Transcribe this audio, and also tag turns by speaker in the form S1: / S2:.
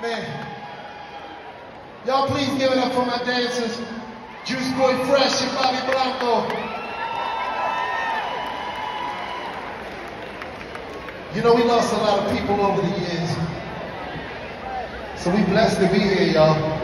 S1: Man. Y'all please give it up for my dancers. Juice Boy Fresh and Bobby Blanco. You know, we lost a lot of people over the years. So we blessed to be here, y'all.